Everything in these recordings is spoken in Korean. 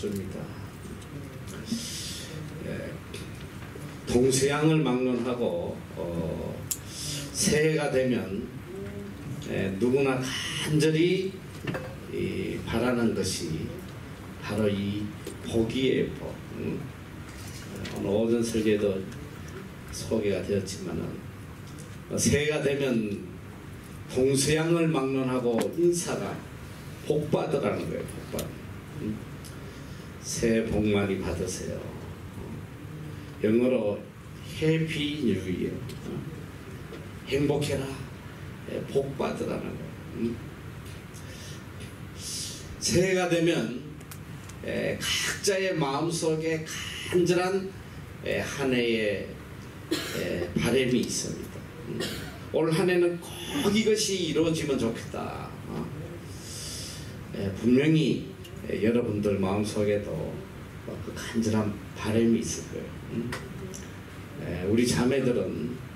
2018년 새해 첫 주입니다. 예, 동서양을 막론하고 어, 새해가 되면 예, 누구나 간절히 바라는 것이 바로 이 복이에요. 복. 음. 오늘 오전 설계도 소개가 되었지만은 새해가 되면 동서양을 막론하고 인사가 복받으라는 거예요. 복받. 음. 새해 복 많이 받으세요. 영어로 해피 뉴이어. 행복해라. 예, 복 받으라는 거예요. 음. 새해가 되면 예, 각자의 마음속에 간절한 예, 한 해의 바람이 있습니다. 음. 올한 해는 꼭 이것이 이루어지면 좋겠다. 어? 분명히 여러분들 마음속에도 그 간절한 바람이 있을 거예요. 음. 우리 자매들은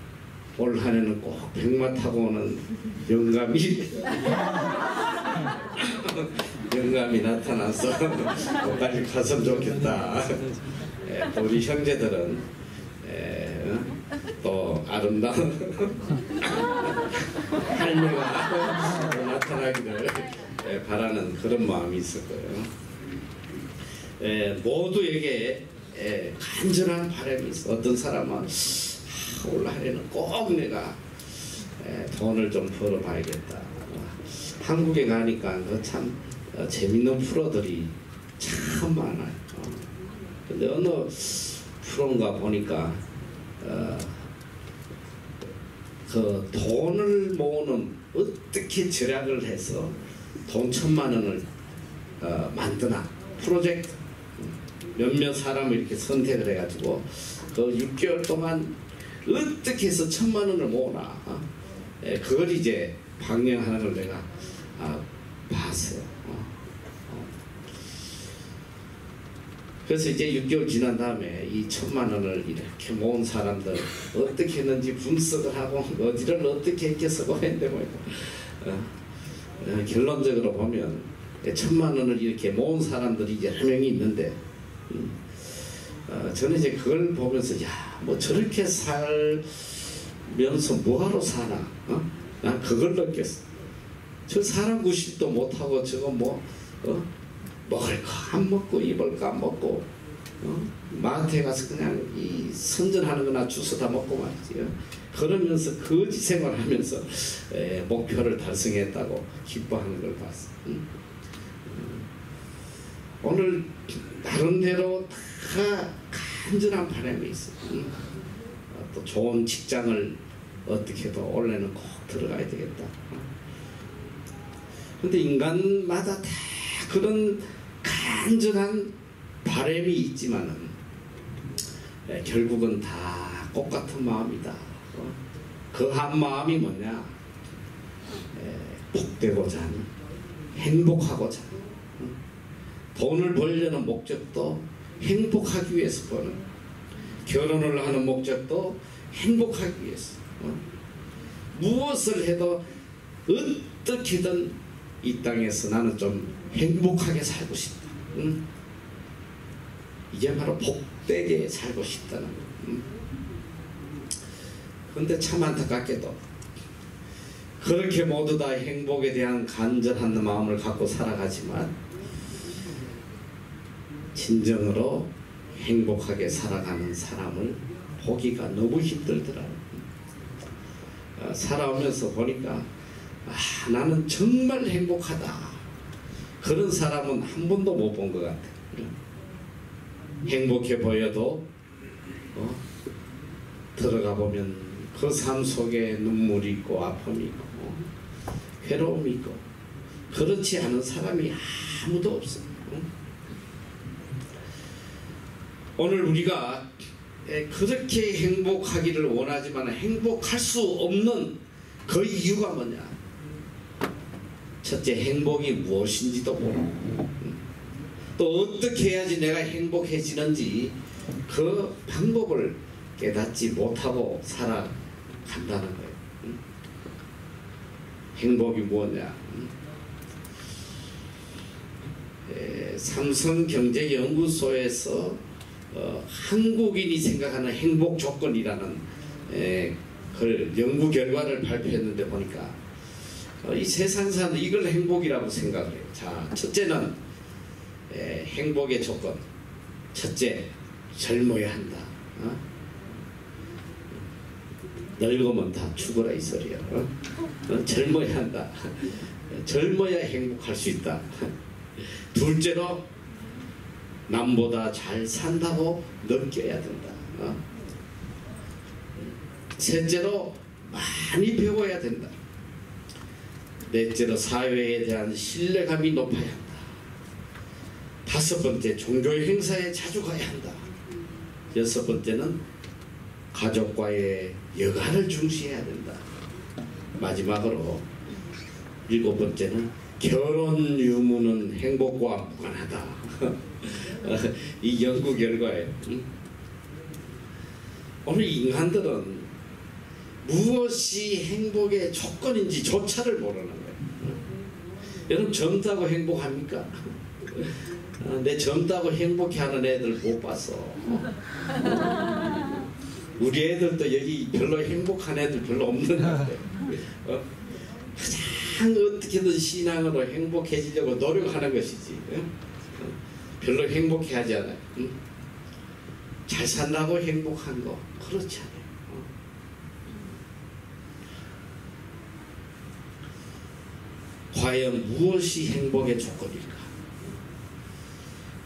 올 한해는 꼭 백마 타고 오는 영감이 영감이 나타나서 빨리 갔으면 좋겠다. 우리 형제들은 어? 또 아름다운 할매가 나타나기를 바라는 그런 마음이 있을 거예요. 모두에게 간절한 바람이 있어. 어떤 사람은 올 한해는 꼭 내가 돈을 좀 벌어봐야겠다. 한국에 가니까 참 어, 재밌는 프로들이 참 많아요. 어. 근데 어느 프로인가 보니까 어, 그 돈을 모으는 어떻게 절약을 해서 돈 천만 원을 어, 만드나 프로젝트 몇몇 사람을 이렇게 선택을 해가지고 그 6개월 동안 어떻게 해서 천만 원을 모으나 어? 예, 그걸 이제 방영하는 걸 내가 아, 봤어요. 어? 어. 그래서 이제 6개월 지난 다음에 이 천만 원을 이렇게 모은 사람들 어떻게 했는지 분석을 하고 어디를 어떻게 이렇게 쓰고 했는데 뭐 어? 어, 결론적으로 보면 천만 원을 이렇게 모은 사람들이 한 명이 있는데 음, 어, 저는 이제 그걸 보면서 야뭐 저렇게 살면서 뭐하러 사나 어? 난 그걸 느꼈어 저 사람 구실도 못하고 저거 뭐 어? 먹을 거 안 먹고 입을 거 안 먹고 어? 마트에 가서 그냥 이 선전하는 거나 주워 다 먹고 말이지 요 그러면서 거지 생활하면서 에, 목표를 달성했다고 기뻐하는 걸 봤어 응? 오늘 나름대로 다 간절한 바람이 있어 응? 또 좋은 직장을 어떻게도 올해는 꼭 들어가야 되겠다 근데 인간마다 다 그런 간절한 바람이 있지만은 예, 결국은 다 똑같은 마음이다. 어? 그한 마음이 뭐냐? 예, 복되고자 하는, 행복하고자 하는. 어? 돈을 벌려는 목적도 행복하기 위해서 버는. 결혼을 하는 목적도 행복하기 위해서. 어? 무엇을 해도 어떻게든 이 땅에서 나는 좀 행복하게 살고 싶다. 응? 이게 바로 복되게 살고 싶다는 거. 응? 그런데 참 안타깝게도 그렇게 모두 다 행복에 대한 간절한 마음을 갖고 살아가지만 진정으로 행복하게 살아가는 사람을 보기가 너무 힘들더라. 어, 살아오면서 보니까 아, 나는 정말 행복하다. 그런 사람은 한 번도 못 본 것 같아. 행복해 보여도 어? 들어가 보면 그 삶 속에 눈물이 있고 아픔이 있고 괴로움이 있고 그렇지 않은 사람이 아무도 없어. 오늘 우리가 그렇게 행복하기를 원하지만 행복할 수 없는 그 이유가 뭐냐? 첫째 행복이 무엇인지도 모르고 또 어떻게 해야지 내가 행복해지는지 그 방법을 깨닫지 못하고 살아 간다는 거예요. 행복이 뭐냐? 에, 삼성경제연구소에서 어, 한국인이 생각하는 행복 조건이라는 에, 그 연구 결과를 발표했는데 보니까 어, 이 세상 사는 이걸 행복이라고 생각을 해요. 자, 첫째는 에, 행복의 조건. 첫째, 젊어야 한다. 어? 늙으면 다 죽어라 이 소리야. 어? 어, 젊어야 한다. 젊어야 행복할 수 있다. 둘째로 남보다 잘 산다고 느껴야 된다. 어? 셋째로 많이 배워야 된다. 넷째로 사회에 대한 신뢰감이 높아야 한다. 다섯 번째 종교 행사에 자주 가야 한다. 여섯 번째는 가족과의 여가를 중시해야 된다. 마지막으로 일곱 번째는 결혼 유무는 행복과 무관하다. 이 연구 결과에 오늘 인간들은 무엇이 행복의 조건인지 조차를 모르는 거예요. 여러분 젊다고 행복합니까? 내 젊다고 행복해하는 애들 못 봤어. 우리 애들도 여기 별로 행복한 애들 별로 없는 것 같아. 어? 가장 어떻게든 신앙으로 행복해지려고 노력하는 것이지. 어? 별로 행복해하지 않아요. 응? 잘 산다고 행복한 거 그렇지 않아요. 어? 과연 무엇이 행복의 조건일까?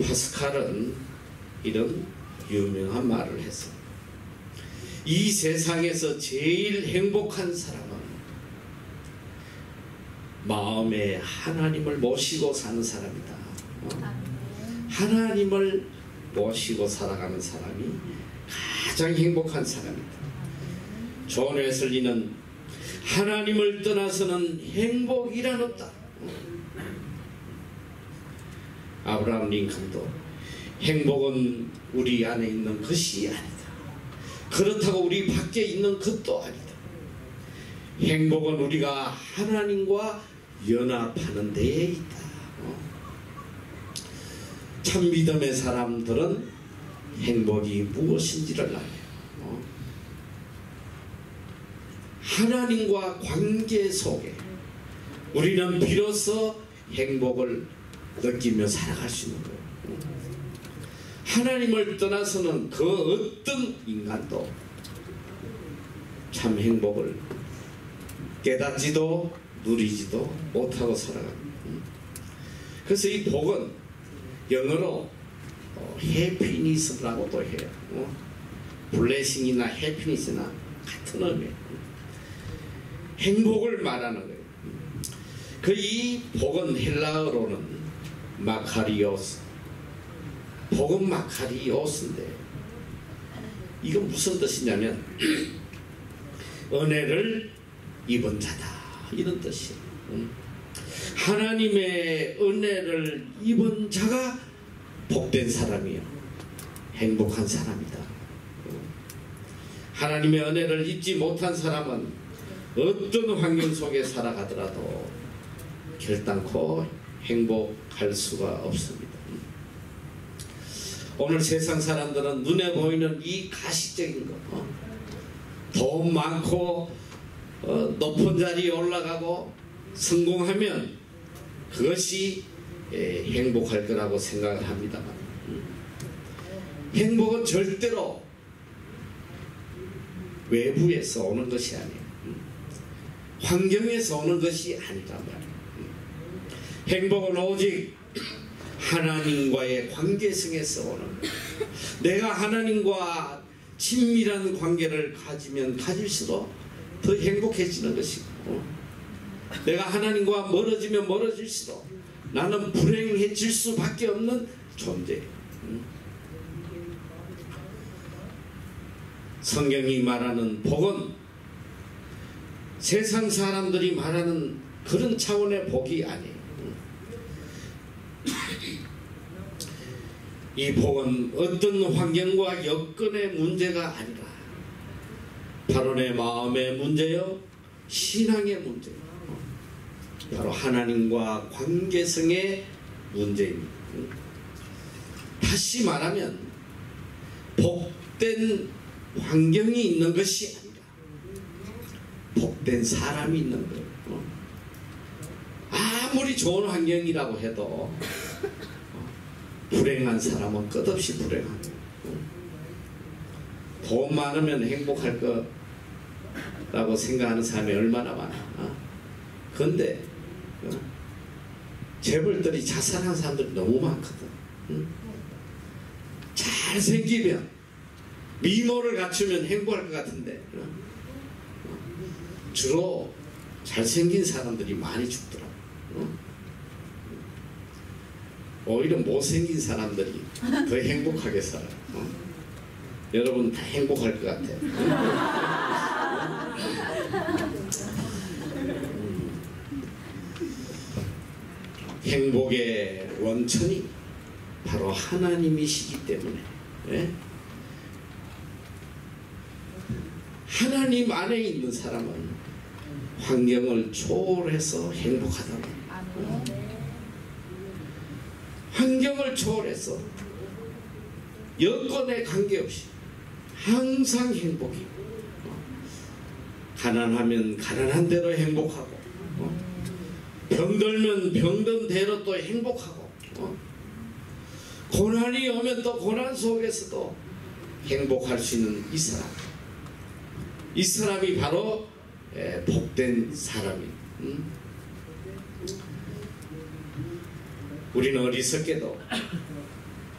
파스칼은 이런 유명한 말을 했어. 이 세상에서 제일 행복한 사람은 마음에 하나님을 모시고 사는 사람이다. 어? 하나님을 모시고 살아가는 사람이 가장 행복한 사람이다. 존 웨슬리는 하나님을 떠나서는 행복이란 없다. 아브라함 링컨도 행복은 우리 안에 있는 것이 아니다. 그렇다고 우리 밖에 있는 것도 아니다. 행복은 우리가 하나님과 연합하는 데에 있다. 참 믿음의 사람들은 행복이 무엇인지를 알아요. 하나님과 관계 속에 우리는 비로소 행복을 느끼며 살아갈 수 있는 거예요. 하나님을 떠나서는 그 어떤 인간도 참 행복을 깨닫지도 누리지도 못하고 살아갑니다. 그래서 이 복은 영어로 어, 해피니스라고도 해요. 어? 블레싱이나 해피니스나 같은 의미예요. 행복을 말하는 거예요. 그 이 복은 헬라어로는 마카리오스 복음 마 카리오스인데 이건 무슨 뜻이냐면 은혜를 입은 자다 이런 뜻이에요. 하나님의 은혜를 입은 자가 복된 사람이요. 행복한 사람이다. 하나님의 은혜를 입지 못한 사람은 어떤 환경 속에 살아가더라도 결단코 행복할 수가 없습니다. 오늘 세상 사람들은 눈에 보이는 이 가시적인 것, 어? 돈 많고 어, 높은 자리에 올라가고 성공하면 그것이 예, 행복할 거라고 생각을 합니다만 행복은 절대로 외부에서 오는 것이 아니에요. 환경에서 오는 것이 아니란 말이에요. 행복은 오직 하나님과의 관계성에서 오는. 내가 하나님과 친밀한 관계를 가지면 가질수록 더 행복해지는 것이고 내가 하나님과 멀어지면 멀어질수록 나는 불행해질 수밖에 없는 존재. 성경이 말하는 복은 세상 사람들이 말하는 그런 차원의 복이 아니에요. 이 복은 어떤 환경과 여건의 문제가 아니라 바로 내 마음의 문제요, 신앙의 문제요. 바로 하나님과 관계성의 문제입니다. 다시 말하면 복된 환경이 있는 것이 아니라 복된 사람이 있는 것. 어? 아무리 좋은 환경이라고 해도 어, 불행한 사람은 끝없이 불행한 어? 돈 많으면 행복할 거라고 생각하는 사람이 얼마나 많아. 어? 근데 어? 재벌들이 자살한 사람들이 너무 많거든. 응? 잘생기면 미모를 갖추면 행복할 것 같은데 어? 주로 잘생긴 사람들이 많이 죽더라. 어? 오히려 못생긴 사람들이 더 행복하게 살아. 어? 여러분 다 행복할 것 같아. 행복의 원천이 바로 하나님이시기 때문에 예? 하나님 안에 있는 사람은 환경을 초월해서 행복하다는 환경을 초월해서 여건에 관계없이 항상 행복이 가난하면 가난한 대로 행복하고 병들면 병든 대로 또 행복하고 어? 고난이 오면 또 고난 속에서도 행복할 수 있는 이 사람 이 사람이 바로 에, 복된 사람이 음? 우리는 어리석게도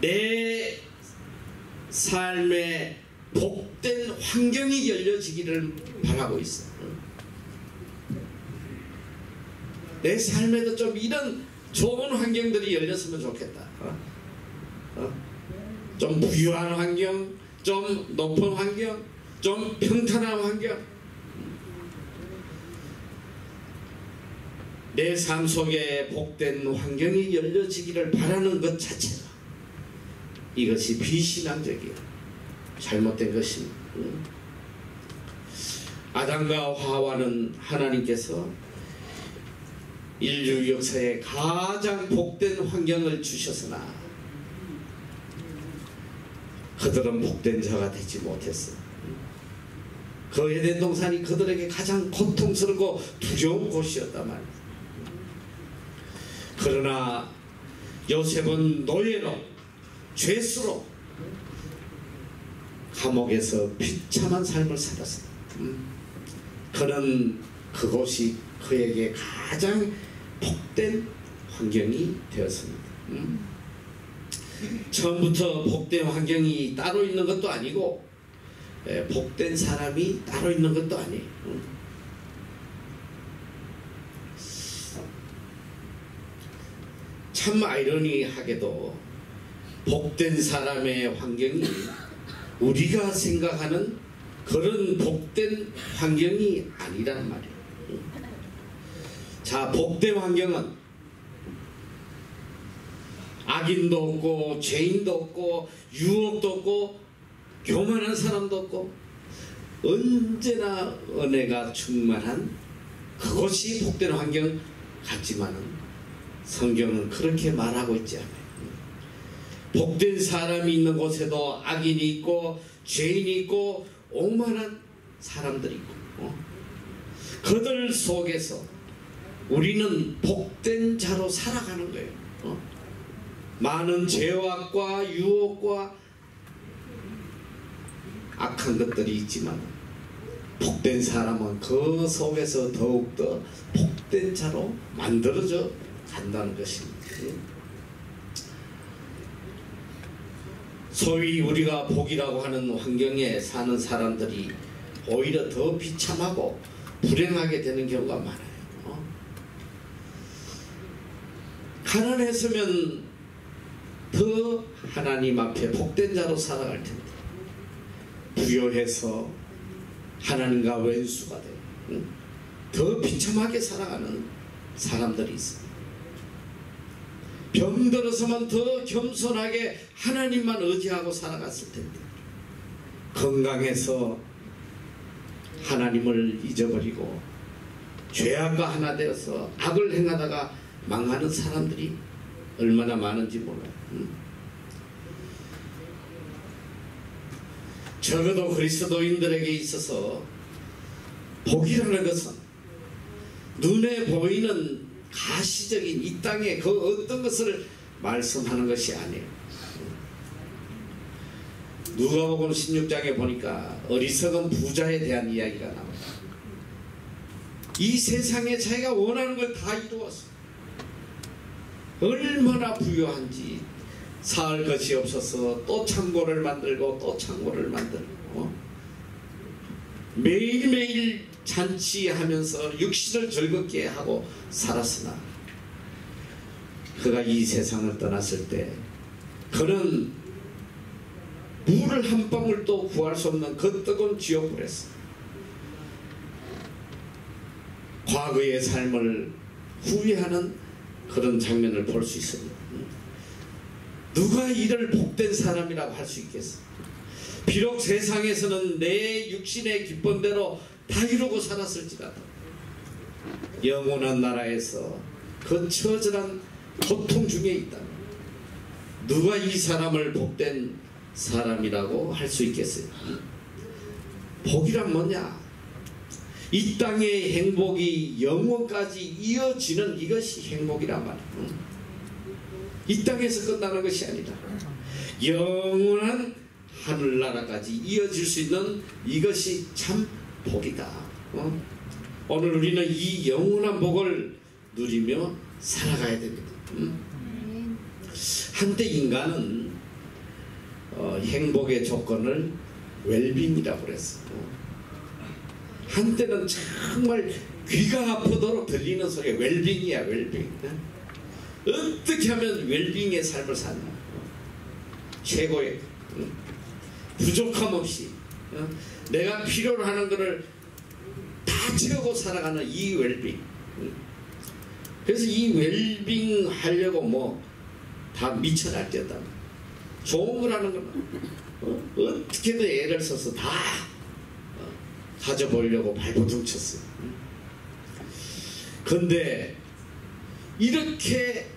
내 삶에 복된 환경이 열려지기를 바라고 있어. 내 삶에도 좀 이런 좋은 환경들이 열렸으면 좋겠다. 어? 어? 좀 부유한 환경, 좀 높은 환경, 좀 평탄한 환경. 내 삶 속에 복된 환경이 열려지기를 바라는 것 자체가 이것이 비신앙적이야. 잘못된 것입니다. 아담과 화와는 하나님께서 인류 역사에 가장 복된 환경을 주셨으나 그들은 복된 자가 되지 못했어. 그 에덴 동산이 그들에게 가장 고통스럽고 두려운 곳이었단 말이야. 그러나 요셉은 노예로 죄수로 감옥에서 비참한 삶을 살았어. 그는 그곳이 그에게 가장 복된 환경이 되었습니다. 음? 처음부터 복된 환경이 따로 있는 것도 아니고 에, 복된 사람이 따로 있는 것도 아니에요. 참 아이러니하게도 복된 사람의 환경이 우리가 생각하는 그런 복된 환경이 아니란 말이에요. 자, 복된 환경은 악인도 없고 죄인도 없고 유혹도 없고 교만한 사람도 없고 언제나 은혜가 충만한 그것이 복된 환경 같지만은 성경은 그렇게 말하고 있지 않아요. 복된 사람이 있는 곳에도 악인이 있고 죄인이 있고 오만한 사람들이 있고 어? 그들 속에서 우리는 복된 자로 살아가는 거예요. 어? 많은 죄악과 유혹과 악한 것들이 있지만 복된 사람은 그 속에서 더욱더 복된 자로 만들어져 간다는 것입니다. 소위 우리가 복이라고 하는 환경에 사는 사람들이 오히려 더 비참하고 불행하게 되는 경우가 많아요. 어? 가난했으면 더 하나님 앞에 복된 자로 살아갈 텐데 부여해서 하나님과 왼수가 되고 응? 더 비참하게 살아가는 사람들이 있습니다. 병들어서만 더 겸손하게 하나님만 의지하고 살아갔을 텐데 건강해서 하나님을 잊어버리고 죄악과 하나 되어서 악을 행하다가 망하는 사람들이 얼마나 많은지 몰라요. 음. 적어도 그리스도인들에게 있어서 복이라는 것은 눈에 보이는 가시적인 이 땅의 그 어떤 것을 말씀하는 것이 아니에요. 누가복음 16장에 보니까 어리석은 부자에 대한 이야기가 나옵니다. 이 세상에 자기가 원하는 걸 다 이루었어. 얼마나 부유한지 사할 것이 없어서 또 창고를 만들고 또 창고를 만들고 어? 매일매일 잔치하면서 육신을 즐겁게 하고 살았으나 그가 이 세상을 떠났을 때 그는 물을 한 방울도 구할 수 없는 그 뜨거운 지옥불에서 과거의 삶을 후회하는 그런 장면을 볼 수 있습니다. 누가 이를 복된 사람이라고 할 수 있겠어? 비록 세상에서는 내 육신의 기쁨대로 다 이루고 살았을지라도 영원한 나라에서 그 처절한 고통 중에 있다. 누가 이 사람을 복된 사람이라고 할 수 있겠어요? 복이란 뭐냐? 이 땅의 행복이 영원까지 이어지는 이것이 행복이란 말이야. 이 땅에서 끝나는 것이 아니다. 영원한 하늘나라까지 이어질 수 있는 이것이 참 복이다. 어? 오늘 우리는 이 영원한 복을 누리며 살아가야 됩니다. 음? 한때 인간은 어, 행복의 조건을 웰빙이라고 그랬어. 어? 한때는 정말 귀가 아프도록 들리는 소리가 웰빙이야 웰빙. 어? 어떻게 하면 웰빙의 삶을 사냐 최고의 부족함 없이 내가 필요로 하는 것을 다 채우고 살아가는 이 웰빙. 그래서 이 웰빙 하려고 뭐 다 미쳐날 때다. 좋은 거라는 건 어? 어떻게든 애를 써서 다 어, 가져보려고 발버둥 쳤어요. 근데 이렇게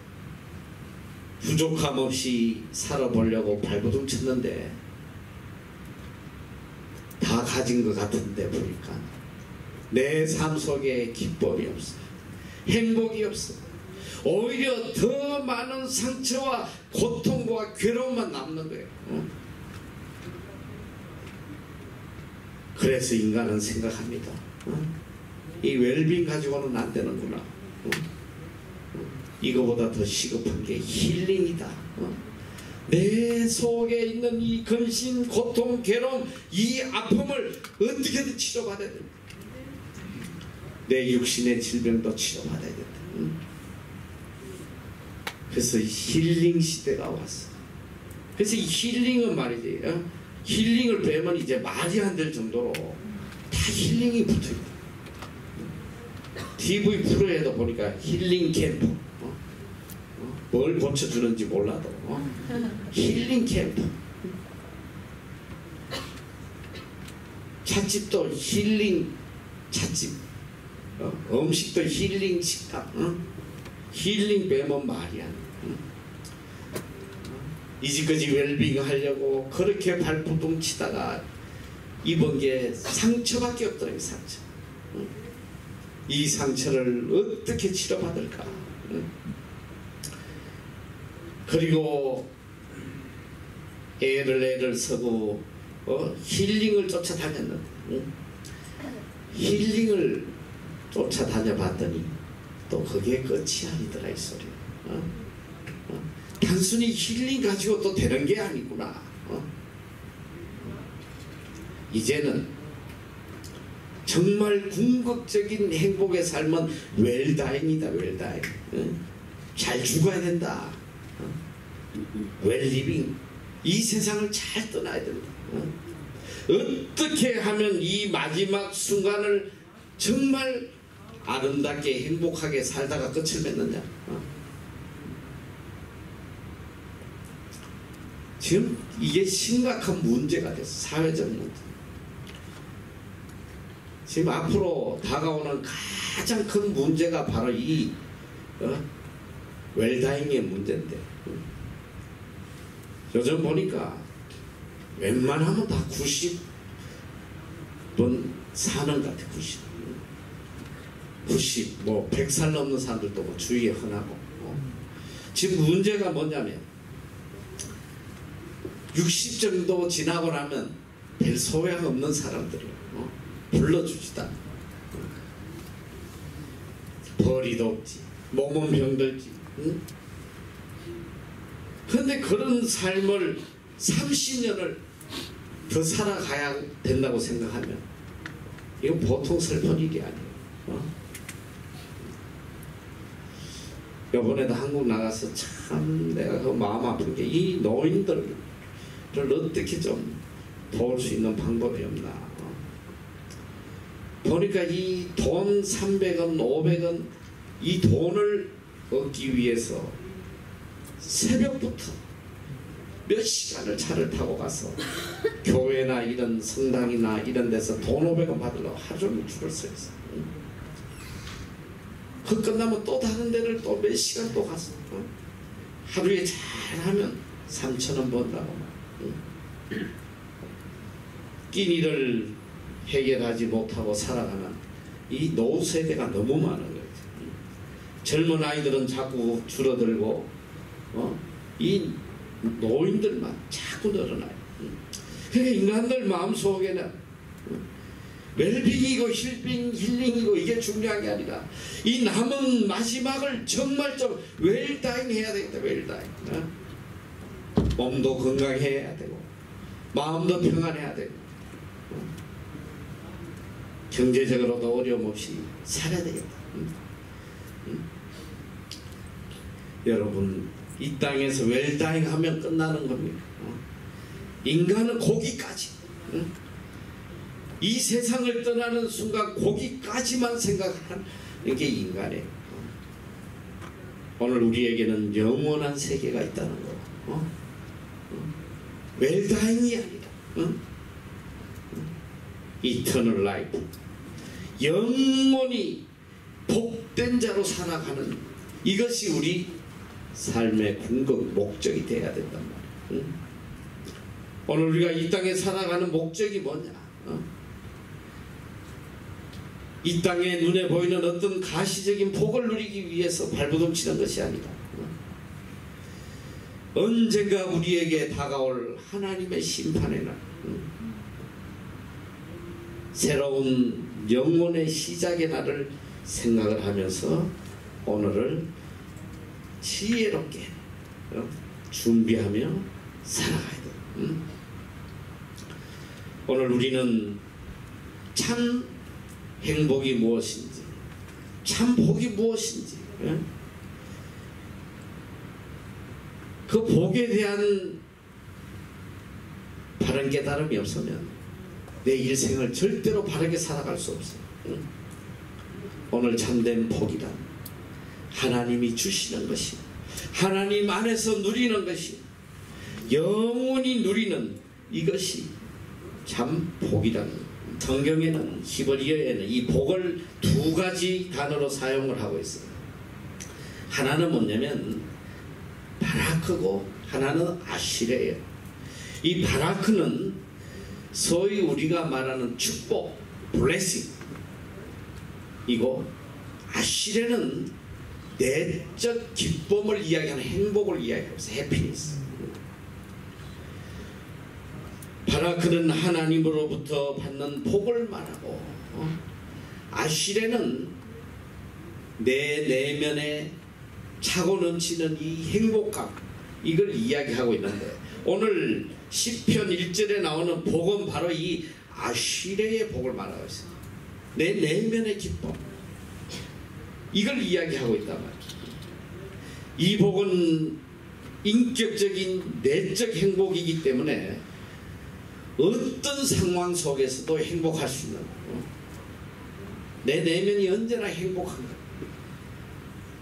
부족함 없이 살아보려고 발버둥 쳤는데 다 가진 것 같은데 보니까 내 삶 속에 기쁨이 없어 행복이 없어 오히려 더 많은 상처와 고통과 괴로움만 남는 거예요 어? 그래서 인간은 생각합니다 어? 이 웰빙 가지고는 안 되는구나 어? 이거보다 더 시급한 게 힐링이다. 어? 내 속에 있는 이 근심, 고통, 괴로움, 이 아픔을 어떻게든 치료받아야 된다. 내 육신의 질병도 치료받아야 된다. 응? 그래서 힐링 시대가 왔어. 그래서 이 힐링은 말이지. 어? 힐링을 배면 이제 말이 안 될 정도로 다 힐링이 붙어 있다. TV 프로에도 보니까 힐링 캠프. 뭘 고쳐주는지 몰라도. 어? 힐링 캠프. 찻집도 힐링 찻집. 어? 음식도 힐링 식당 어? 힐링 빼면 말이 안 이지까지 웰빙 하려고 그렇게 발부둥 치다가 입은 게 상처밖에 없더라고요 상처. 이 상처를 어떻게 치료받을까 그리고 애를 애를 쓰고 어? 힐링을 쫓아다녔는데 응? 힐링을 쫓아다녀 봤더니 또 그게 끝이 아니더라 이 소리 어? 어? 단순히 힐링 가지고 또 되는 게 아니구나 어? 이제는 정말 궁극적인 행복의 삶은 웰다잉이다 웰다잉 잘 죽어야 된다 웰리빙 이 세상을 잘 떠나야 된다. 어? 어떻게 하면 이 마지막 순간을 정말 아름답게 행복하게 살다가 끝을 맺느냐. 어? 지금 이게 심각한 문제가 됐어. 사회적 문제. 지금 앞으로 다가오는 가장 큰 문제가 바로 이 어? 웰다잉의 문제인데 요즘 보니까 웬만하면 다 90번 사는 것 같아 90 90, 뭐 100살 넘는 사람들도 뭐 주위에 흔하고 어. 지금 문제가 뭐냐면 60 정도 지나고 나면 별 소양 없는 사람들이 어. 어. 벌이도 없지 몸은 병들지 응? 근데 그런 삶을 30년을 더 살아가야 된다고 생각하면 이건 보통 슬픈 일이 아니에요 어? 요번에도 한국 나가서 참 내가 그 마음 아픈 게 이 노인들을 어떻게 좀 도울 수 있는 방법이 없나 어? 보니까 이 돈 300원 500원 이 돈을 얻기 위해서 새벽부터 몇 시간을 차를 타고 가서 교회나 이런 성당이나 이런 데서 돈 500원 받으려고 하루 종일 줄을 서 있어 그 끝나면 또 다른 데를 또 몇 시간 또 가서 어? 하루에 잘하면 3천원 번다고 응? 끼니를 해결하지 못하고 살아가는 이 노후 세대가 너무 많은 거죠. 젊은 아이들은 자꾸 줄어들고 어? 이 노인들만 자꾸 늘어나요. 그러니까 인간들 마음속에는 웰빙이고 힐빙, 힐링이고 이게 중요한 게 아니라 이 남은 마지막을 정말 좀 웰다잉 해야 되겠다 웰다잉 어? 몸도 건강해야 되고 마음도 평안해야 되고 어? 경제적으로도 어려움 없이 살아야 되겠다 응? 응? 여러분 이 땅에서 웰다잉 하면 끝나는 겁니다 어? 인간은 고기까지 응? 이 세상을 떠나는 순간 고기까지만 생각하는 게 인간이에요. 오늘 우리에게는 영원한 세계가 있다는 거. 어? 어? well-dying이 아니다. 어? Eternal life. 영원히 복된 자로 살아가는 이것이 우리 삶의 궁극 목적이 되어야 된단 말이에요. 응? 오늘 우리가 이 땅에 살아가는 목적이 뭐냐? 어? 이 땅에 눈에 보이는 어떤 가시적인 복을 누리기 위해서 발버둥치는 것이 아니다. 언젠가 우리에게 다가올 하나님의 심판의 날 새로운 영혼의 시작의 날을 생각을 하면서 오늘을 지혜롭게 어, 준비하며 살아가야 돼. 오늘 우리는 참 행복이 무엇인지 참 복이 무엇인지 예? 그 복에 대한 바른 깨달음이 없으면 내 일생을 절대로 바르게 살아갈 수 없어요. 예? 오늘 참된 복이란 하나님이 주시는 것이 하나님 안에서 누리는 것이 영원히 누리는 이것이 참 복이라는 성경에는 히브리어에는 이 복을 두 가지 단어로 사용을 하고 있어요. 하나는 뭐냐면 바라크고 하나는 아시레예요. 이 바라크는 소위 우리가 말하는 축복, 블레싱 이고 아시레는 내적 기쁨을 이야기하는 행복을 이야기하고 있어요. 해피니스. 바라크는 하나님으로부터 받는 복을 말하고 어? 아시레는 내 내면에 차고 넘치는 이 행복감 이걸 이야기하고 있는데 오늘 10편 1절에 나오는 복은 바로 이 아시레의 복을 말하고 있습니다. 내 내면의 기쁨 이걸 이야기하고 있단 말이에요. 이 복은 인격적인 내적 행복이기 때문에 어떤 상황 속에서도 행복할 수 있는 어? 내 내면이 언제나 행복한 거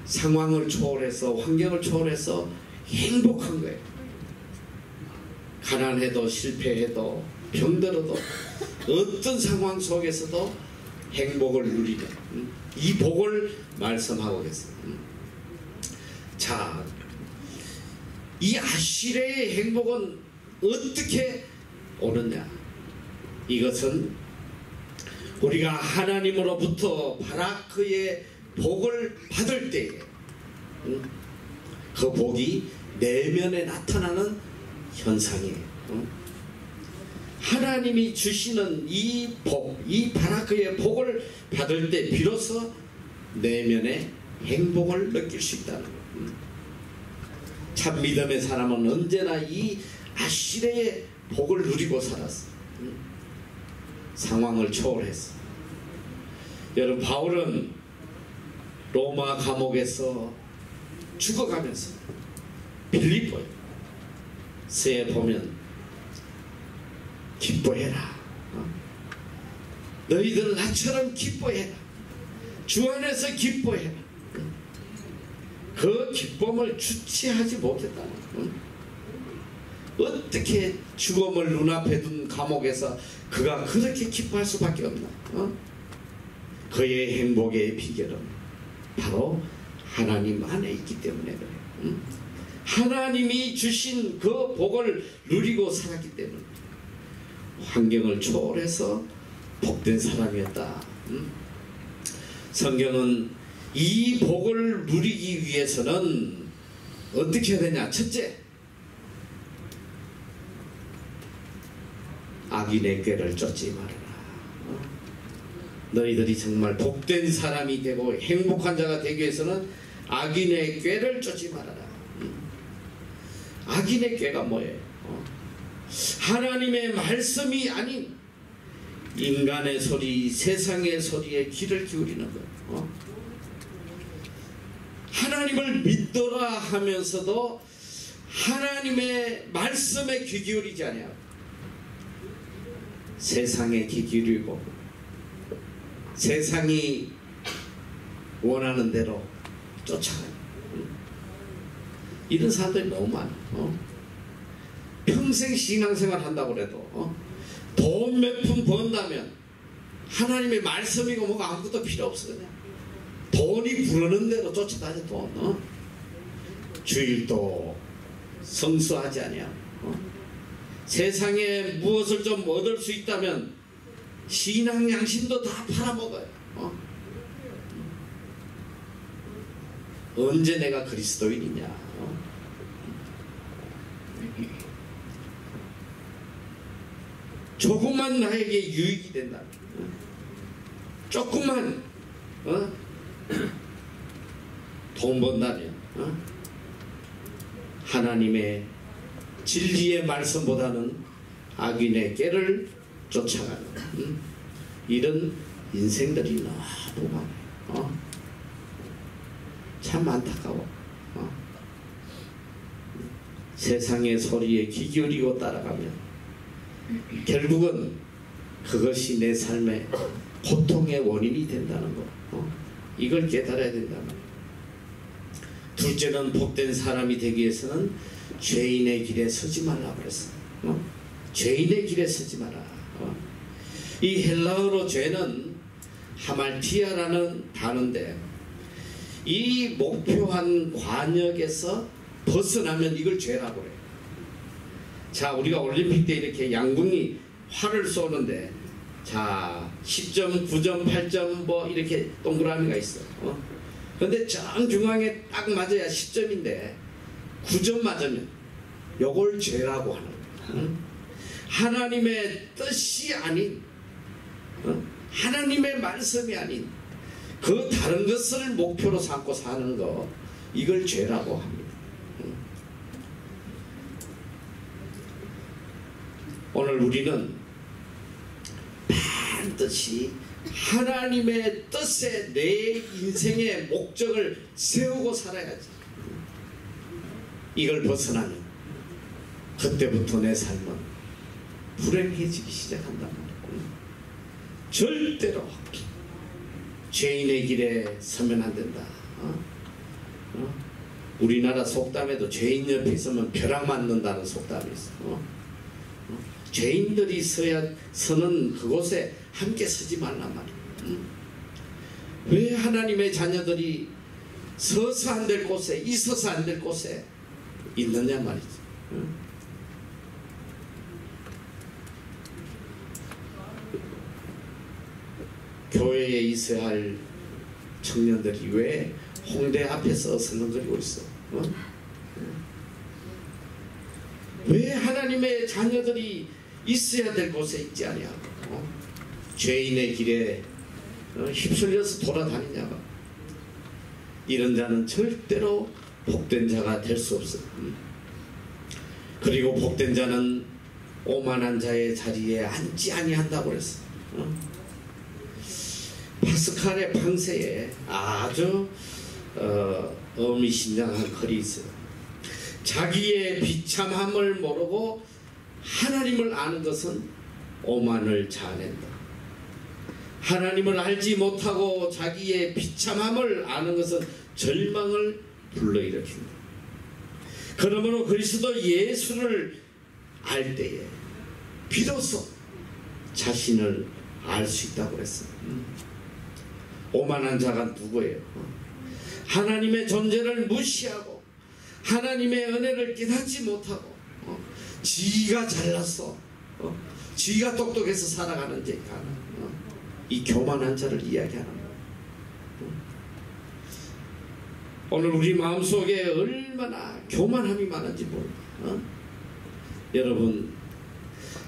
상황을 초월해서 환경을 초월해서 행복한 거예요. 가난해도 실패해도 병들어도 어떤 상황 속에서도 행복을 누리는 이 복을 말씀하고 계세요. 자, 이 아시레의 행복은 어떻게 오느냐? 이것은 우리가 하나님으로부터 바라크의 복을 받을 때에 응? 그 복이 내면에 나타나는 현상이에요. 응? 하나님이 주시는 이 복, 이 바라크의 복을 받을 때 비로소 내면에 행복을 느낄 수 있다는 거예요. 응? 참 믿음의 사람은 언제나 이 아시레의 복을 누리고 살았어. 상황을 초월했어. 여러분 바울은 로마 감옥에서 죽어가면서 빌립보에 세 보면 기뻐해라. 어? 너희들 나처럼 기뻐해라. 주 안에서 기뻐해라. 그 기쁨을 주체하지 못했다. 어떻게 죽음을 눈앞에 둔 감옥에서 그가 그렇게 기뻐할 수밖에 없나? 어? 그의 행복의 비결은 바로 하나님 안에 있기 때문에 그래. 응? 하나님이 주신 그 복을 누리고 살았기 때문에 환경을 초월해서 복된 사람이었다. 응? 성경은 이 복을 누리기 위해서는 어떻게 해야 되냐? 첫째, 악인의 꾀를 쫓지 말아라. 어? 너희들이 정말 복된 사람이 되고 행복한 자가 되기 위해서는 악인의 꾀를 쫓지 말아라. 음. 악인의 꾀가 뭐예요? 어? 하나님의 말씀이 아닌 인간의 소리, 세상의 소리에 귀를 기울이는 것. 어? 하나님을 믿더라 하면서도 하나님의 말씀에 귀 기울이지 아니하고 세상에 귀 기울이고 세상이 원하는 대로 쫓아가요. 이런 사람들이 너무 많아. 어? 평생 신앙생활 한다고 그래도 어? 돈 몇 푼 번다면 하나님의 말씀이고 뭐가 아무것도 필요 없어 그냥 돈이 부르는 대로 쫓아다녀 돈 어? 주일도 성수하지 아니야 어? 세상에 무엇을 좀 얻을 수 있다면 신앙 양심도 다 팔아먹어요 어? 언제 내가 그리스도인이냐 어? 조금만 나에게 유익이 된다 조금만 어? 돈 번다면 어? 하나님의 진리의 말씀보다는 악인의 깨를 쫓아가는 음? 이런 인생들이 너무 많아요. 어? 참 안타까워. 어? 세상의 소리에 귀 기울이고 따라가면 결국은 그것이 내 삶의 고통의 원인이 된다는 거. 어? 이걸 깨달아야 된다는 거. 둘째는 복된 사람이 되기 위해서는 죄인의 길에 서지 말라 그랬어. 어? 죄인의 길에 서지 마라. 어? 이 헬라어로 죄는 하말티아라는 단어인데 이 목표한 관역에서 벗어나면 이걸 죄라고 그래. 자, 우리가 올림픽 때 이렇게 양궁이 활을 쏘는데 자, 10점, 9점, 8점 뭐 이렇게 동그라미가 있어. 어? 근데 정중앙에 딱 맞아야 10점인데 9점 맞으면 요걸 죄라고 하는 거야. 응? 하나님의 뜻이 아닌 어? 하나님의 말씀이 아닌 그 다른 것을 목표로 삼고 사는 거 이걸 죄라고 합니다. 오늘 우리는 반드시 하나님의 뜻에 내 인생의 목적을 세우고 살아야지. 이걸 벗어나면 그때부터 내 삶은 불행해지기 시작한단 말이고 절대로 죄인의 길에 서면 안 된다. 어? 어? 우리나라 속담에도 죄인 옆에 있으면 벼락 맞는다는 속담이 있어. 어? 죄인들이 서야 서는 그곳에 함께 서지 말란 말이야. 응? 왜 하나님의 자녀들이 서서 안 될 곳에 있어서 안 될 곳에 있느냐 말이지. 응? 교회에 있어야 할 청년들이 왜 홍대 앞에서 설렁거리고 있어? 어? 왜 하나님의 자녀들이 있어야 될 곳에 있지 않냐? 어? 죄인의 길에 어? 휩쓸려서 돌아다니냐가 이런 자는 절대로 복된 자가 될 수 없어. 음. 그리고 복된 자는 오만한 자의 자리에 앉지 아니한다고 그랬어. 어? 파스칼의 방세에 아주 어, 의미심장한 글이 있어요. 자기의 비참함을 모르고 하나님을 아는 것은 오만을 자아낸다. 하나님을 알지 못하고 자기의 비참함을 아는 것은 절망을 불러일으킨다. 그러므로 그리스도 예수를 알 때에 비로소 자신을 알 수 있다고 그랬어요. 오만한 자가 누구예요? 하나님의 존재를 무시하고 하나님의 은혜를 깨닫지 못하고 어? 지가 잘났어 어? 지가 똑똑해서 살아가는 자가 어? 이 교만한 자를 이야기하는 거예요. 오늘 우리 마음속에 얼마나 교만함이 많은지 몰라. 어? 여러분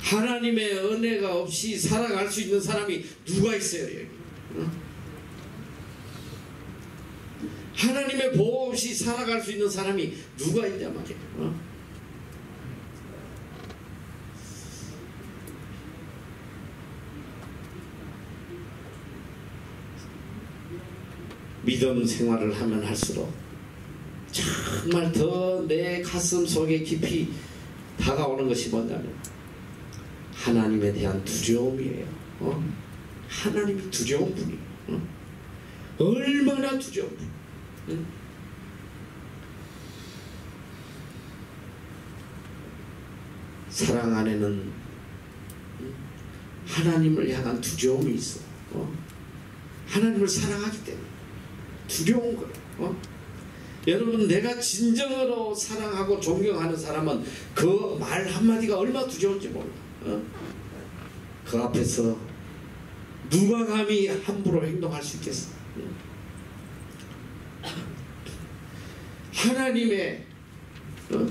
하나님의 은혜가 없이 살아갈 수 있는 사람이 누가 있어요 여기? 어? 하나님의 보호 없이 살아갈 수 있는 사람이 누가 있냐 말이야. 어? 믿음 생활을 하면 할수록 정말 더 내 가슴 속에 깊이 다가오는 것이 뭐냐면 하나님에 대한 두려움이에요. 어? 하나님이 두려운 분이에요. 어? 얼마나 두려운 분. 응? 사랑 안에는 하나님을 향한 두려움이 있어. 어? 하나님을 사랑하기 때문에 두려운 거예요. 어? 여러분 내가 진정으로 사랑하고 존경하는 사람은 그 말 한마디가 얼마나 두려운지 몰라. 어? 그 앞에서 누가 감히 함부로 행동할 수 있겠어? 하나님의 어?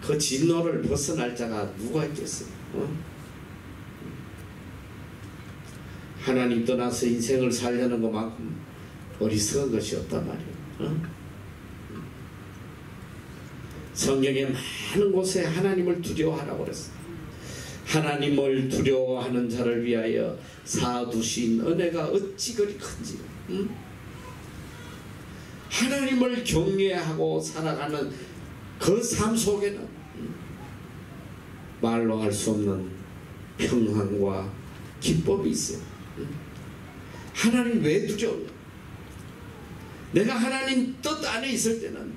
그 진노를 벗어날 자가 누가 있겠어요? 어? 하나님 떠나서 인생을 살려는 것만큼 어리석은 것이 없단 말이에요. 어? 성경에 많은 곳에 하나님을 두려워하라고 그랬어. 하나님을 두려워하는 자를 위하여 사두신 은혜가 어찌 그리 큰지. 응? 하나님을 경외하고 살아가는 그 삶 속에는 말로 할 수 없는 평안과 기쁨이 있어요. 하나님 왜 두려워요? 내가 하나님 뜻 안에 있을 때는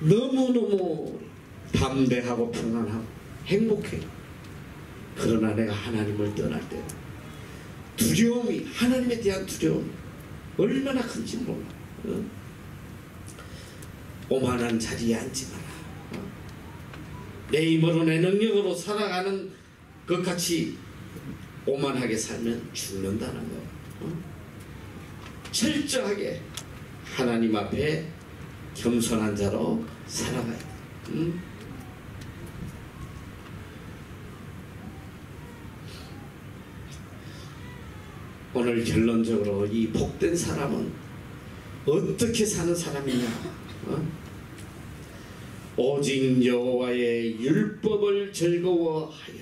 너무너무 담대하고 평안하고 행복해요. 그러나 내가 하나님을 떠날 때 두려움이 하나님에 대한 두려움이 얼마나 큰지 몰라. 어? 오만한 자리에 앉지 마라. 어? 내 힘으로 내 능력으로 살아가는 것 같이 오만하게 살면 죽는다는 거. 어? 철저하게 하나님 앞에 겸손한 자로 살아가야 돼. 응? 오늘 결론적으로 이 복된 사람은 어떻게 사는 사람이냐? 어? 오직 여호와의 율법을 즐거워하여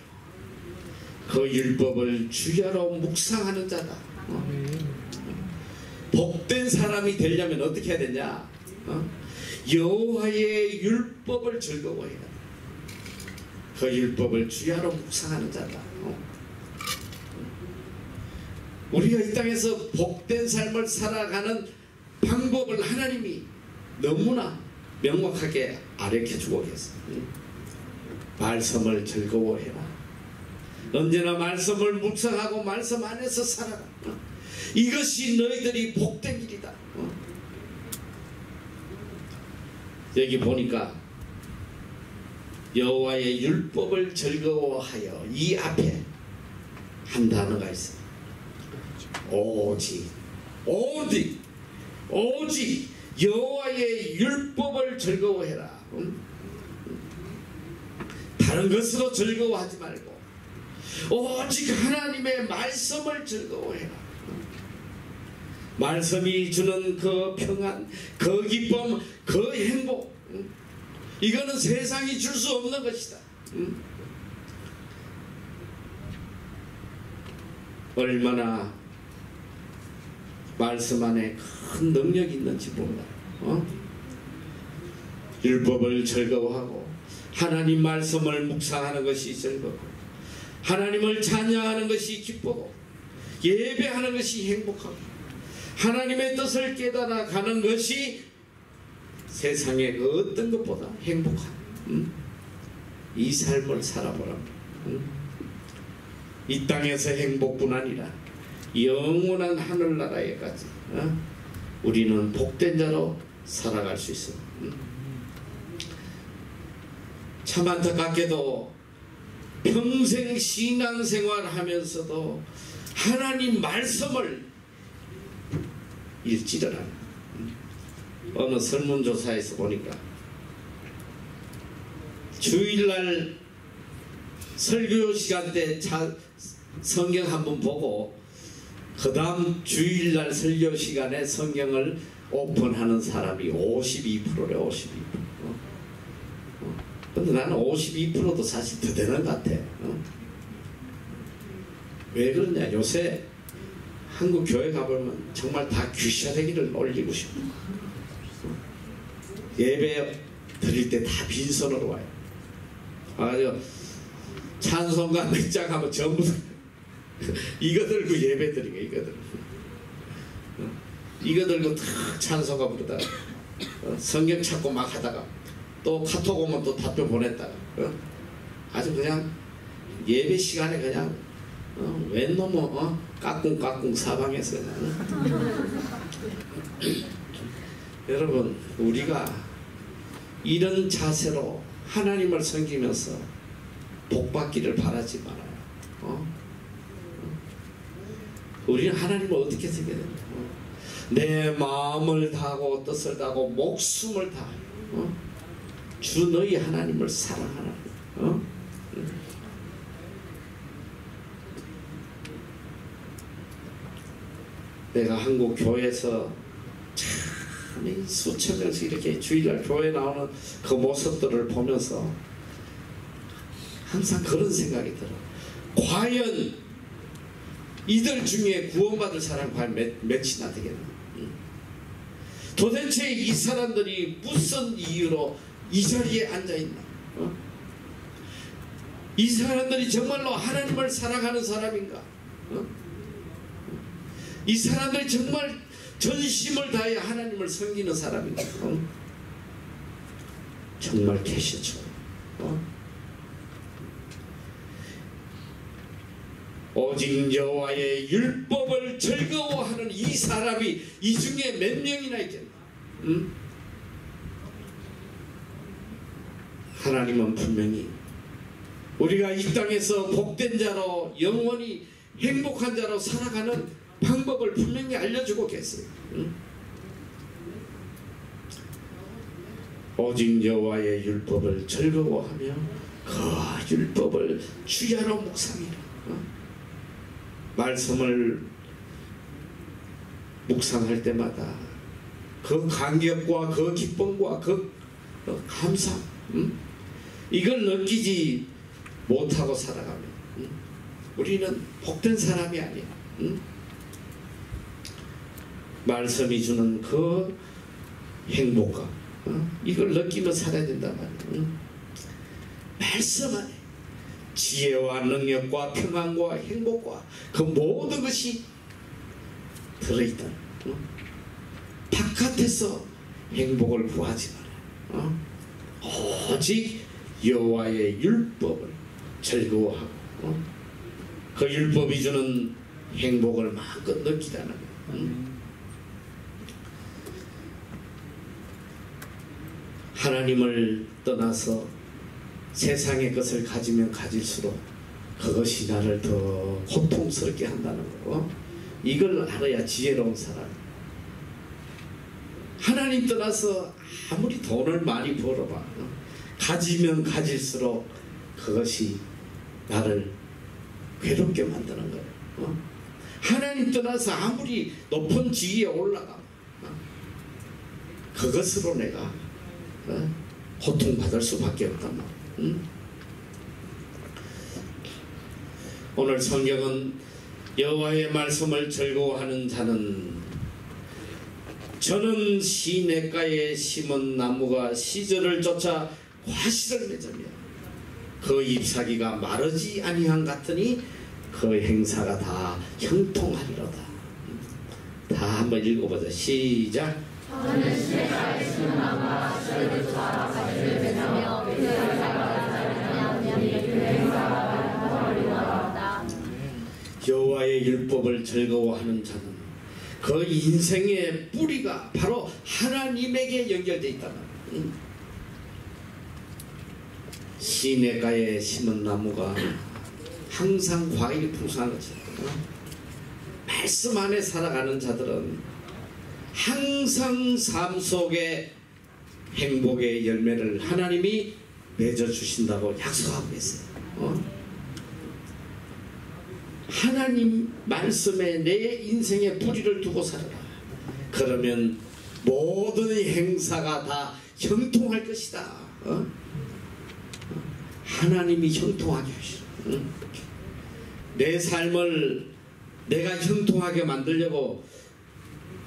그 율법을 주야로 묵상하는 자다. 어? 복된 사람이 되려면 어떻게 해야 되냐? 어? 여호와의 율법을 즐거워해야 돼. 그 율법을 주야로 묵상하는 자다. 어? 우리가 이 땅에서 복된 삶을 살아가는 방법을 하나님이 너무나 명확하게 아뢰켜 주고 계세요. 말씀을 즐거워해라. 언제나 말씀을 묵상하고 말씀 안에서 살아라. 어? 이것이 너희들이 복된 일이다. 어? 여기 보니까 여호와의 율법을 즐거워하여 이 앞에 한 단어가 있어. 오직, 오직, 오직 여호와의 율법을 즐거워해라. 응? 다른 것으로 즐거워하지 말고 오직 하나님의 말씀을 즐거워해라. 말씀이 주는 그 평안, 그 기쁨, 그 행복. 이거는 세상이 줄 수 없는 것이다. 얼마나 말씀 안에 큰 능력이 있는지 몰라. 어? 율법을 즐거워하고 하나님 말씀을 묵상하는 것이 즐겁고 하나님을 찬양하는 것이 기쁘고 예배하는 것이 행복하고 하나님의 뜻을 깨달아 가는 것이 세상의 어떤 것보다 행복한 음? 이 삶을 살아보라. 음? 이 땅에서 행복뿐 아니라 영원한 하늘나라에까지 어? 우리는 복된 자로 살아갈 수 있어. 음? 참 안타깝게도 평생 신앙생활 하면서도 하나님 말씀을 않아. 어느 설문조사에서 보니까 주일날 설교 시간 때 성경 한번 보고 그 다음 주일날 설교 시간에 성경을 오픈하는 사람이 52%래 52%. 어? 어? 근데 나는 52%도 사실 더 되는 것 같아. 어? 왜 그러냐 요새 한국 교회 가보면 정말 다 귀샤대기를 올리고 싶어. 예배 드릴 때 다 빈손으로 와요. 아주 찬송가 몇장 하면 전부 이거 들고 예배 드리고 이거 들고 이거 들고 다 찬송가 부르다가 어, 성경 찾고 막 하다가 또 카톡 오면 또 답변 보냈다가 어? 아주 그냥 예배 시간에 그냥 어, 웬 놈은 어? 까꿍까꿍 사방에서 여러분 우리가 이런 자세로 하나님을 섬기면서 복받기를 바라지 말아요. 어? 우리는 하나님을 어떻게 섬겨야 됩니까? 어? 내 마음을 다하고 뜻을 다하고 목숨을 다하여 어? 주 너희 하나님을 사랑하라. 어? 내가 한국 교회에서 참 수천 명씩 이렇게 주일날 교회 나오는 그 모습들을 보면서 항상 그런 생각이 들어. 과연 이들 중에 구원받을 사람 과연 몇, 몇이나 되겠나? 도대체 이 사람들이 무슨 이유로 이 자리에 앉아 있나? 어? 이 사람들이 정말로 하나님을 사랑하는 사람인가? 어? 이 사람들이 정말 전심을 다해 하나님을 섬기는 사람인가? 어? 정말 계시죠. 어? 오직 여호와의 율법을 즐거워하는 이 사람이 이 중에 몇 명이나 있겠나? 응? 하나님은 분명히 우리가 이 땅에서 복된 자로 영원히 행복한 자로 살아가는 방법을 분명히 알려주고 계세요. 응? 오직 여호와의 율법을 즐거워하며 그 율법을 주야로 묵상이라. 어? 말씀을 묵상할 때마다 그 감격과 그 기쁨과 그 감사 음? 이걸 느끼지 못하고 살아가면 음? 우리는 복된 사람이 아니야. 음? 말씀이 주는 그 행복감 어? 이걸 느끼며 살아야 된단 말이야. 말씀 안에 지혜와 능력과 평안과 행복과 그 모든 것이 들어있다. 어? 바깥에서 행복을 구하지 마라. 어? 오직 여호와의 율법을 즐거워하고 어? 그 율법이 주는 행복을 마음껏 느끼라는 거예요. 응? 하나님을 떠나서 세상의 것을 가지면 가질수록 그것이 나를 더 고통스럽게 한다는 거. 이걸 알아야 지혜로운 사람. 하나님 떠나서 아무리 돈을 많이 벌어봐. 가지면 가질수록 그것이 나를 괴롭게 만드는 거예요. 어? 하나님 떠나서 아무리 높은 지위에 올라가 어? 그것으로 내가 어? 고통받을 수밖에 없단 말이야. 응? 오늘 성경은 여호와의 말씀을 즐거워하는 자는 저는 시냇가에 심은 나무가 시절을 쫓아 화실을 맺으며 그 잎사귀가 마르지 아니한 같으니 그 행사가 다 형통하리로다. 다 한번 읽어보자. 시작. 여호와의 율법을 즐거워하는 자는 그 인생의 뿌리가 바로 하나님에게 연결되어 있다. 시내가에 심은 나무가 항상 과일이 풍성한 것처럼 말씀 안에 살아가는 자들은 항상 삶 속에 행복의 열매를 하나님이 맺어주신다고 약속하고 계세요. 어? 하나님 말씀에 내 인생의 뿌리를 두고 살아라. 그러면 모든 행사가 다 형통할 것이다. 어? 하나님이 형통하게 하시오. 응? 내 삶을 내가 형통하게 만들려고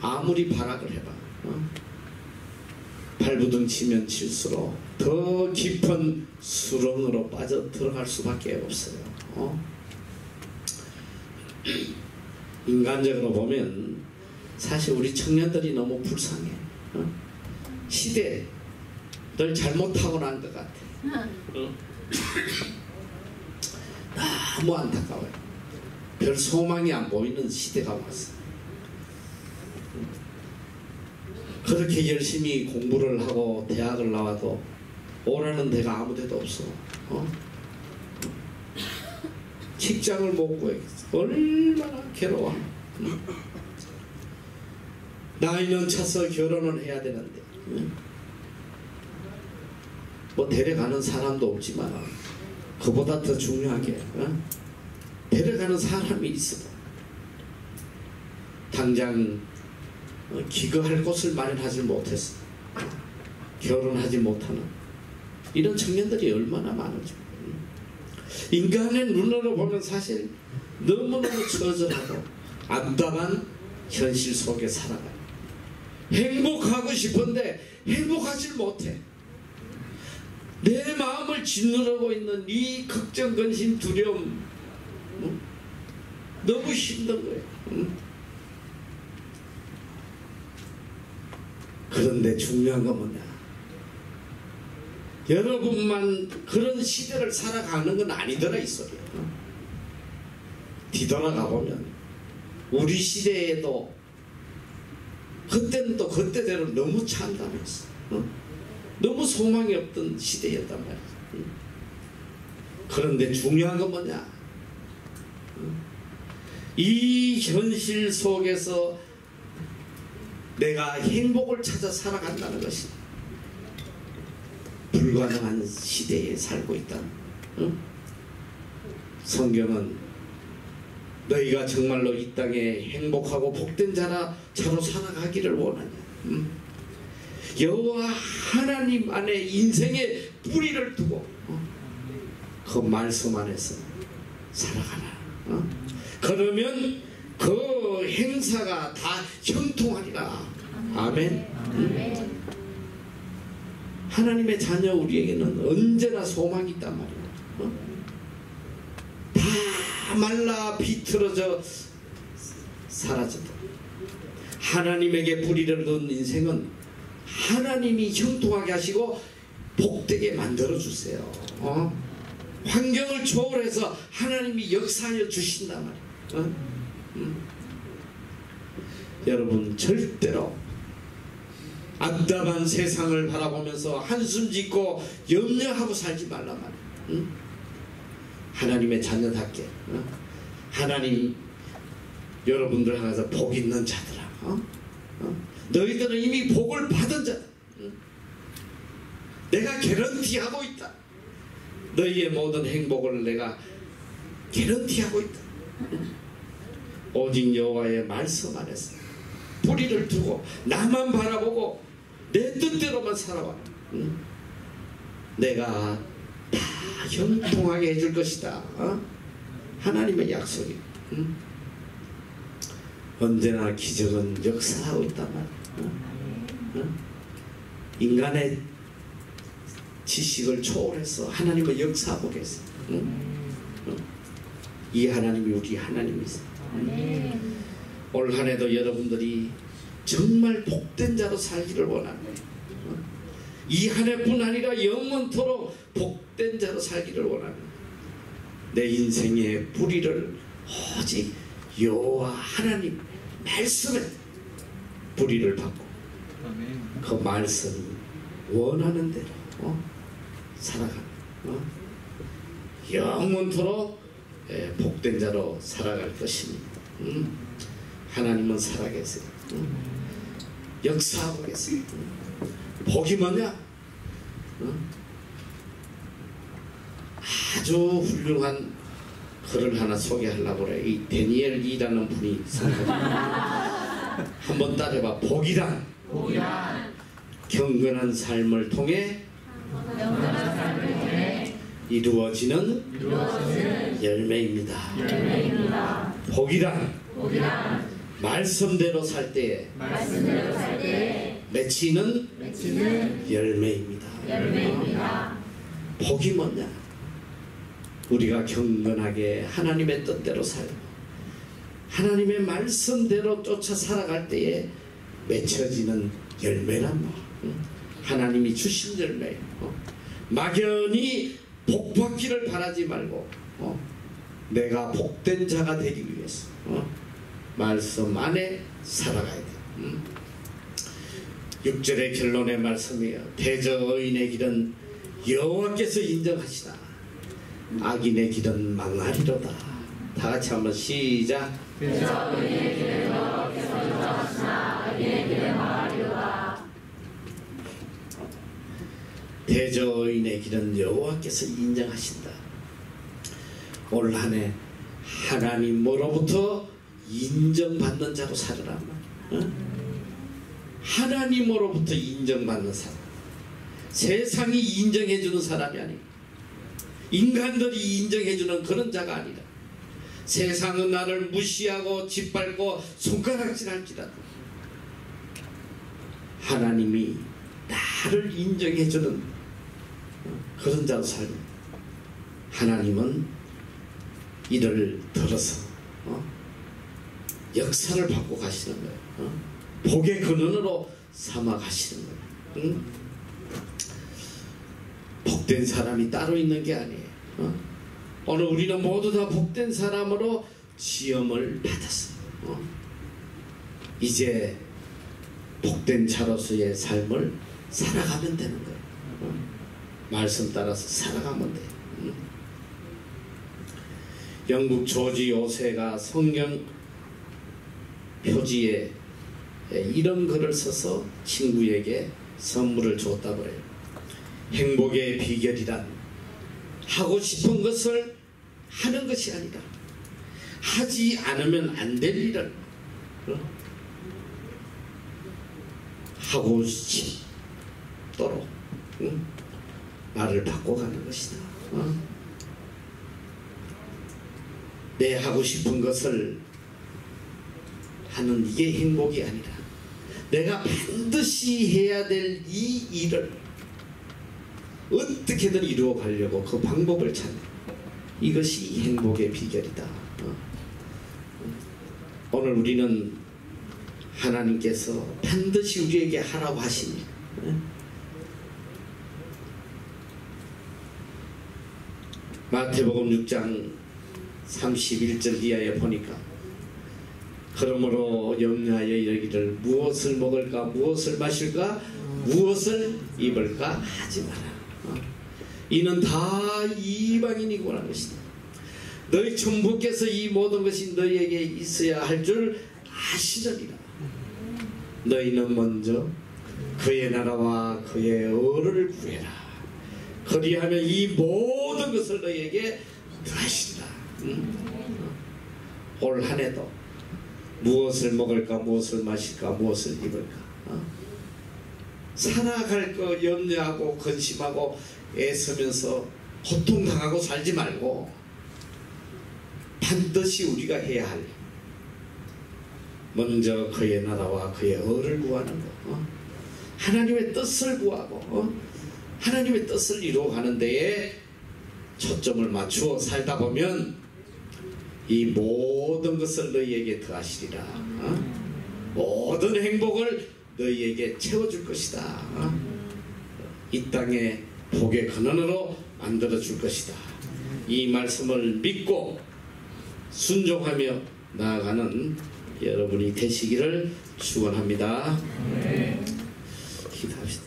아무리 발악을 해봐. 어? 발부둥 치면 칠수록 더 깊은 수렁으로 빠져 들어갈 수밖에 없어요. 어? 인간적으로 보면 사실 우리 청년들이 너무 불쌍해. 어? 시대 늘 잘못하고 난 것 같아. 어? 너무 안타까워요. 별 소망이 안 보이는 시대가 왔어. 그렇게 열심히 공부를 하고 대학을 나와도 오라는 데가 아무 데도 없어. 어? 직장을 못 구하겠어. 얼마나 괴로워. 나이는 차서 결혼을 해야 되는데. 뭐 데려가는 사람도 없지만 그보다 더 중요하게 데려가는 사람이 있어. 당장 어, 기거할 곳을 마련하지 못했어. 결혼하지 못하는 이런 청년들이 얼마나 많은지. 인간의 눈으로 보면 사실 너무너무 처절하고 암담한 현실 속에 살아가요. 행복하고 싶은데 행복하지 못해. 내 마음을 짓누르고 있는 이 걱정, 근심, 두려움 응? 너무 힘든 거예요. 그런데 중요한 건 뭐냐? 여러분만 그런 시대를 살아가는 건 아니더라 이 소리야. 뒤돌아가 보면 우리 시대에도 그때는 또 그때대로 너무 참담했어. 너무 소망이 없던 시대였단 말이야. 그런데 중요한 건 뭐냐? 이 현실 속에서 내가 행복을 찾아 살아간다는 것이 불가능한 시대에 살고 있다. 응? 성경은 너희가 정말로 이 땅에 행복하고 복된 자라 자로 살아가기를 원하냐. 응? 여호와 하나님 안에 인생의 뿌리를 두고 어? 그 말씀 안에서 살아가라. 어? 그러면 그 행사가 다 형통하리라. 아멘. 응? 하나님의 자녀 우리에게는 언제나 소망이 있단 말이야. 어? 다 말라 비틀어져 사라져도 하나님에게 뿌리를 둔 인생은 하나님이 형통하게 하시고 복되게 만들어 주세요. 어? 환경을 초월해서 하나님이 역사하여 주신단 말이에요. 어? 음. 여러분 절대로 암담한 세상을 바라보면서 한숨 짓고 염려하고 살지 말란 말이에요. 응? 하나님의 자녀답게 어? 하나님 여러분들 향해서 복 있는 자들아 어? 어? 너희들은 이미 복을 받은 자 응? 내가 개런티하고 있다 너희의 모든 행복을 내가 개런티하고 있다 오직 여호와의 말씀 안에서 뿌리를 두고 나만 바라보고 내 뜻대로만 살아와. 응? 내가 다 형통하게 해줄 것이다. 어? 하나님의 약속이. 응? 언제나 기적은 역사하고 있단 말이야. 어? 어? 인간의 지식을 초월해서 하나님의 역사하고 계세요. 응? 어? 이 하나님이 우리 하나님이세요. 올 한 해도 여러분들이 정말 복된 자로 살기를 원합니다. 이 한 해뿐 아니라 영원토록 복된 자로 살기를 원합니다. 내 인생의 뿌리를 오직 여호와 하나님 말씀에 뿌리를 받고 그 말씀 원하는 대로 어? 살아가는 어? 영원토록 예, 복된 자로 살아갈 것입니다. 음? 하나님은 살아계세요. 음? 역사하고 계세요. 음? 복이 뭐냐? 음? 아주 훌륭한 글을 하나 소개하려고 그래. 이 데니엘 이라는 분이 생각합니다. 한번 따라봐. 복이란, 복이란 경건한 삶을 통해 영원한 삶을 통해 이루어지는 이루어지는 열매입니다. 열매입니다. 복이란 복이란 말씀대로 살 때에 말씀대로 살 때에 맺히는 맺히는 열매입니다. 열매입니다. 복이 뭐냐? 우리가 경건하게 하나님의 뜻대로 살고 하나님의 말씀대로 쫓아 살아갈 때에 맺혀지는 열매란 말. 응? 하나님이 주신 열매. 어? 막연히 복받기를 바라지 말고 어? 내가 복된 자가 되기 위해서 어? 말씀 안에 살아가야 돼. 응? 6절의 결론의 말씀이에요. 대저 의인의 길은 여호와께서 인정하시다. 악인의 길은 망하리로다. 다 같이 한번 시작. 대저 의인의 길은 여호와께서 인정하신다. 올 한해 하나님으로부터 인정받는 자로 살으란 말이야. 어? 하나님으로부터 인정받는 사람. 세상이 인정해주는 사람이 아니고 인간들이 인정해주는 그런 자가 아니라 세상은 나를 무시하고 짓밟고 손가락질할지라도 하나님이 나를 인정해주는 그런 자로 살고 하나님은 이를 들어서 어? 역사를 받고 가시는 거예요. 어? 복의 근원으로 삼아 가시는 거예요. 응? 복된 사람이 따로 있는 게 아니에요. 어? 오늘 우리는 모두 다 복된 사람으로 시험을 받았어요. 어? 이제 복된 자로서의 삶을 살아가면 되는 거예요. 어? 말씀 따라서 살아가면 돼요. 응? 영국 조지 요새가 성경 표지에 이런 글을 써서 친구에게 선물을 줬다고 그래요. 행복의 비결이란 하고 싶은 것을 하는 것이 아니라 하지 않으면 안 될 일을 어? 하고 싶도록 응? 말을 바꿔가는 것이다. 어? 내 하고 싶은 것을 하는 이게 행복이 아니라 내가 반드시 해야 될 이 일을 어떻게든 이루어 가려고 그 방법을 찾는 이것이 행복의 비결이다. 어? 오늘 우리는 하나님께서 반드시 우리에게 하라고 하시니 어? 마태복음 6장 31절 이하에 보니까 그러므로 염려하여 이르기를 무엇을 먹을까 무엇을 마실까 무엇을 입을까 하지 마라. 어? 이는 다 이방인이고 하는 것이다. 너희 천부께서 이 모든 것이 너희에게 있어야 할 줄 아시느니라 너희는 먼저 그의 나라와 그의 의를 구해라. 그리하면 이 모든 것을 너희에게 더하시 리라 음? 올 한 해도 무엇을 먹을까 무엇을 마실까 무엇을 입을까 어? 살아갈 거 염려하고 근심하고 애쓰면서 고통당하고 살지 말고 반드시 우리가 해야 할 먼저 그의 나라와 그의 의를 구하는 거 어? 하나님의 뜻을 구하고 어? 하나님의 뜻을 이루어가는 데에 초점을 맞추어 살다 보면 이 모든 것을 너희에게 더하시리라. 어? 모든 행복을 너희에게 채워줄 것이다. 어? 이 땅에 복의 근원으로 만들어 줄 것이다. 이 말씀을 믿고 순종하며 나아가는 여러분이 되시기를 축원합니다. 기도합시다